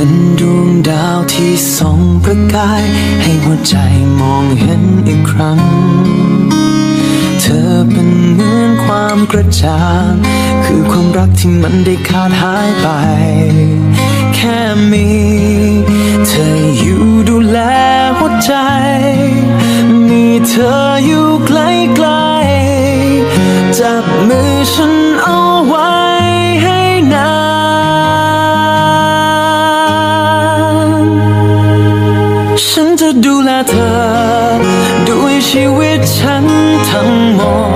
อนดวงดาวที่ส่องประกาย ให้หัวใจมองเห็นอีกครั้ง เธอเป็นเหมือนความกระจ่างคือความรักที่มันได้ขาดหายไป แค่มี เธออยู่ดูแลหัวใจ มีเธออยู่ใกล้ๆจับมือฉันเอา จะดูแลเธอ ด้วยชีวิตฉันทั้งหมด